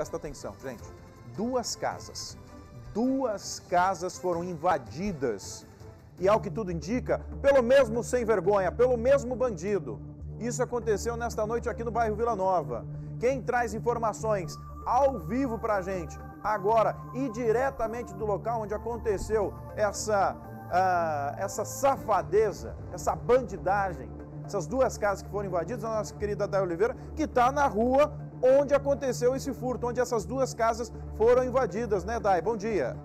Presta atenção, gente. Duas casas. Duas casas foram invadidas. E ao que tudo indica, pelo mesmo sem vergonha, pelo mesmo bandido. Isso aconteceu nesta noite aqui no bairro Vila Nova. Quem traz informações ao vivo pra gente agora e diretamente do local onde aconteceu essa, uh, essa safadeza, essa bandidagem, essas duas casas que foram invadidas, a nossa querida Day Oliveira, que está na rua onde aconteceu esse furto, onde essas duas casas foram invadidas, né, Day? Bom dia.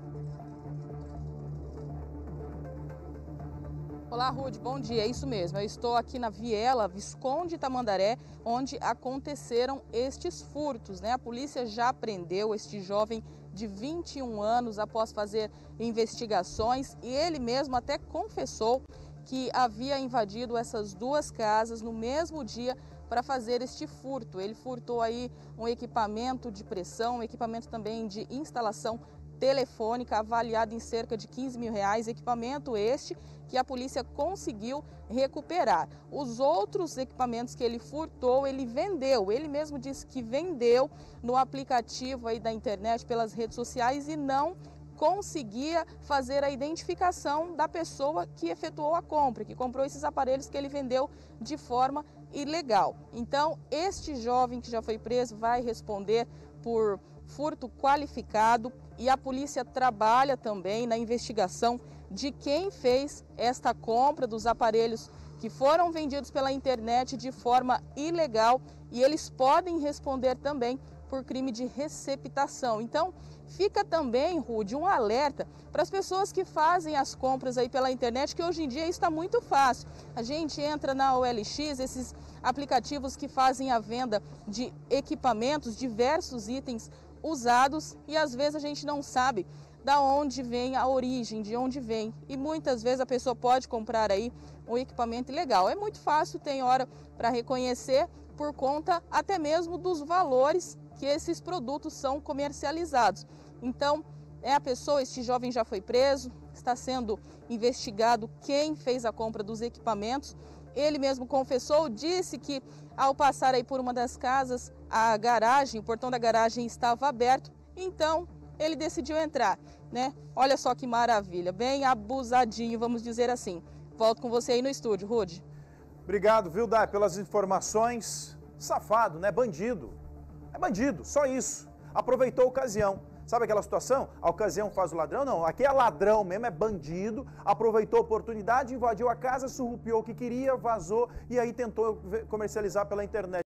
Olá, Rude, bom dia. É isso mesmo. Eu estou aqui na Viela Visconde Tamandaré, onde aconteceram estes furtos. Né? A polícia já prendeu este jovem de 21 anos após fazer investigações e ele mesmo até confessou que havia invadido essas duas casas no mesmo dia para fazer este furto. Ele furtou aí um equipamento de pressão, um equipamento também de instalação telefônica avaliado em cerca de 15 mil reais, equipamento este que a polícia conseguiu recuperar. Os outros equipamentos que ele furtou, ele vendeu. Ele mesmo disse que vendeu no aplicativo aí da internet, pelas redes sociais e não conseguia fazer a identificação da pessoa que efetuou a compra, que comprou esses aparelhos que ele vendeu de forma ilegal. Então, este jovem que já foi preso vai responder por furto qualificado e a polícia trabalha também na investigação de quem fez esta compra dos aparelhos que foram vendidos pela internet de forma ilegal e eles podem responder também por crime de receptação. Então, fica também, Rude, um alerta para as pessoas que fazem as compras aí pela internet, que hoje em dia está muito fácil. A gente entra na OLX, esses aplicativos que fazem a venda de equipamentos, diversos itens usados, e às vezes a gente não sabe da onde vem a origem, de onde vem. E muitas vezes a pessoa pode comprar aí um equipamento ilegal. É muito fácil, tem hora para reconhecer por conta até mesmo dos valores que esses produtos são comercializados. Então, é a pessoa, este jovem já foi preso, está sendo investigado quem fez a compra dos equipamentos. Ele mesmo confessou, disse que ao passar aí por uma das casas, a garagem, o portão da garagem estava aberto, então ele decidiu entrar, né? Olha só que maravilha, bem abusadinho, vamos dizer assim. Volto com você aí no estúdio, Rude. Obrigado, viu, Dai, pelas informações. Safado, né? Bandido. É bandido, só isso. Aproveitou a ocasião. Sabe aquela situação? A ocasião faz o ladrão? Não, aqui é ladrão mesmo, é bandido. Aproveitou a oportunidade, invadiu a casa, surrupiou o que queria, vazou e aí tentou comercializar pela internet.